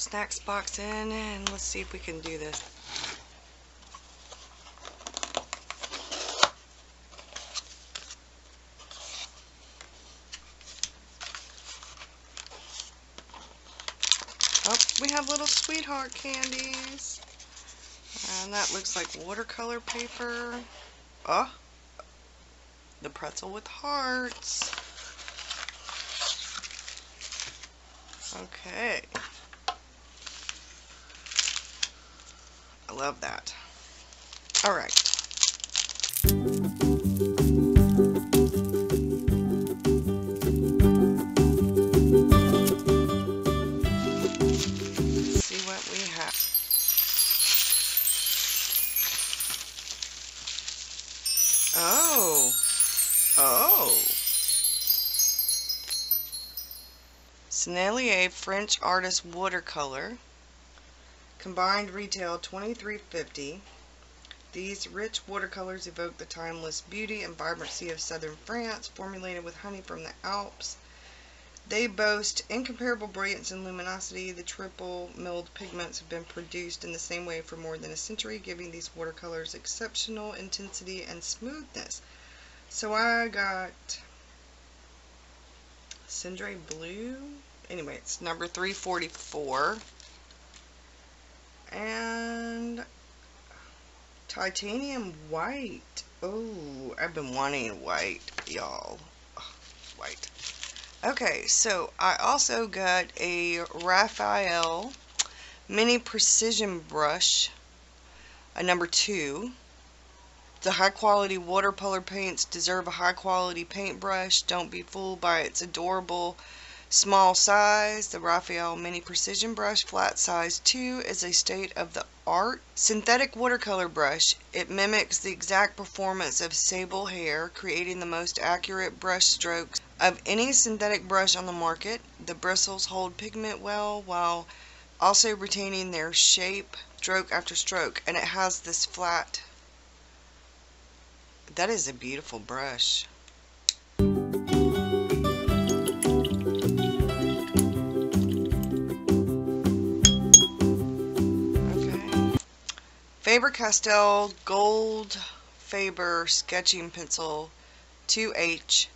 Snacks box in and let's see if we can do this. Oh, we have little sweetheart candies. And that looks like watercolor paper. Oh, the pretzel with hearts. Okay. Love that. All right. See what we have. Oh. Oh. Sennelier French Artist Watercolor. Combined retail 23.50. These rich watercolors evoke the timeless beauty and vibrancy of southern France, formulated with honey from the Alps. They boast incomparable brilliance and luminosity. The triple milled pigments have been produced in the same way for more than a century, giving these watercolors exceptional intensity and smoothness. So I got Cendré Blue. Anyway, it's number 344. And Titanium White. Oh, I've been wanting white, y'all. White. Okay, so I also got a Raphael Mini Precision Brush, a number two. The high quality watercolor paints deserve a high quality paintbrush. Don't be fooled by its adorable small size. The Raphael Mini Precision Brush Flat Size 2 is a state of the art synthetic watercolor brush. It mimics the exact performance of sable hair, creating the most accurate brush strokes of any synthetic brush on the market. The bristles hold pigment well while also retaining their shape stroke after stroke and it has this flat that is a beautiful brush. Faber-Castell Gold Faber Sketching Pencil 2H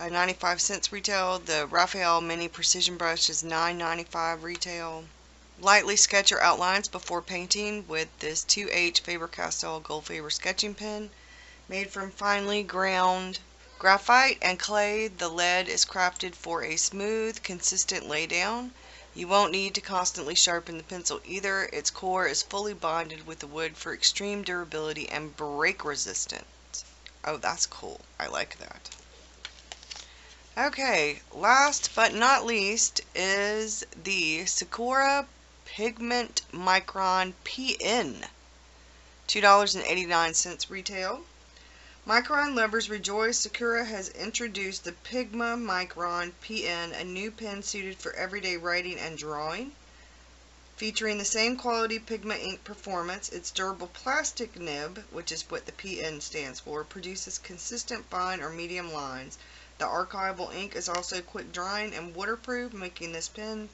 uh, 95 cents retail. The Raphael Mini Precision Brush is 9.95 retail. Lightly sketch your outlines before painting with this 2H Faber-Castell Gold Faber sketching pen. Made from finely ground graphite and clay, the lead is crafted for a smooth, consistent laydown. You won't need to constantly sharpen the pencil either. Its core is fully bonded with the wood for extreme durability and break resistance. Oh, that's cool. I like that. Okay, last but not least is the Sakura Pigma Micron PN. $2.89 retail. Micron lovers rejoice. Sakura has introduced the Pigma Micron PN, a new pen suited for everyday writing and drawing. Featuring the same quality Pigma ink performance, its durable plastic nib, which is what the PN stands for, produces consistent fine or medium lines. The archival ink is also quick drying and waterproof, making this pen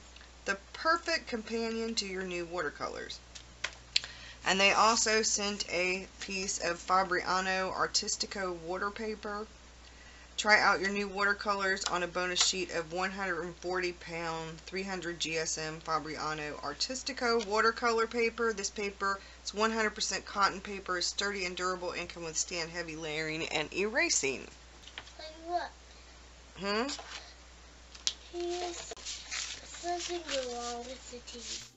the perfect companion to your new watercolors. And they also sent a piece of Fabriano Artistico water paper. Try out your new watercolors on a bonus sheet of 140 pound 300 GSM Fabriano Artistico watercolor paper. This paper is 100% cotton paper, is sturdy and durable, and can withstand heavy layering and erasing. Like what? Hmm? Here's something wrong with the TV.